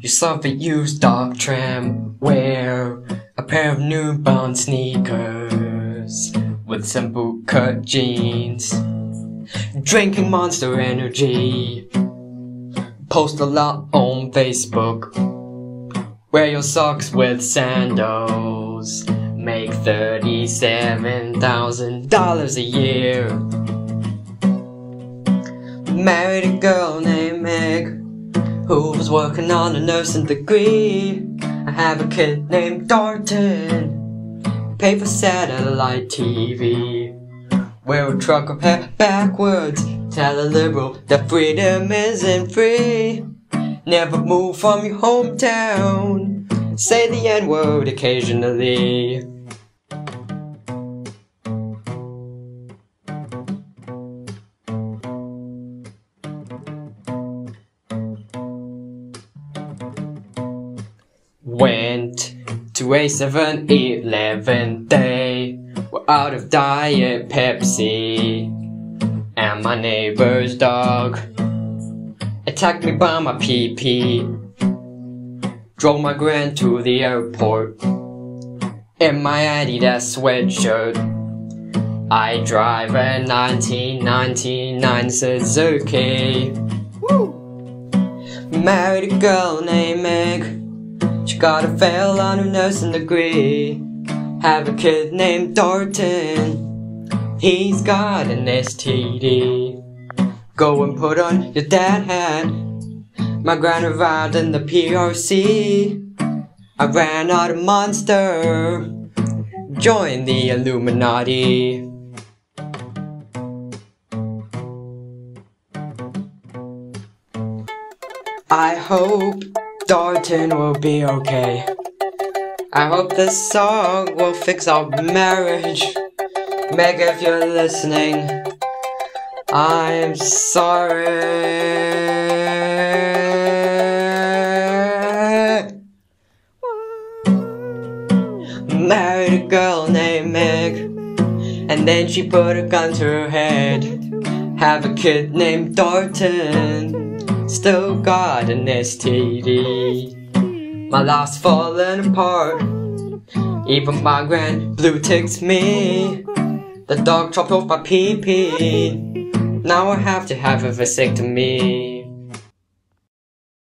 You suffer used Dodge Ram. Wear a pair of newborn sneakers with some bootcut jeans. Drinking monster energy. Post a lot on Facebook. Wear your socks with sandals. Make $37,000 a year. Married a girl named who was working on a nursing degree. I have a kid named Dalton. Pay for satellite TV. Wear a trucker hat backwards. Tell a liberal that freedom isn't free. Never move from your hometown. Say the N word occasionally. Went to a 7 Eleven day. We're out of Diet Pepsi. And my neighbor's dog attacked me by my pee pee. Drove my grand to the airport in my Adidas sweatshirt. I drive a 1999 Suzuki. Married a girl named Meg. Got a fail on her nursing degree. Have a kid named Dalton. He's got an STD. Go and put on your dad hat. My grand arrived in the PRC. I ran out of monster. Join the Illuminati. I hope Dalton will be okay. I hope this song will fix our marriage. Meg, if you're listening, I'm sorry. Married a girl named Meg, and then she put a gun to her head. Have a kid named Dalton, still got an STD. My life's falling apart. Even my grand blue ticks me. The dog chopped off my pee pee. Now I have to have a vasectomy.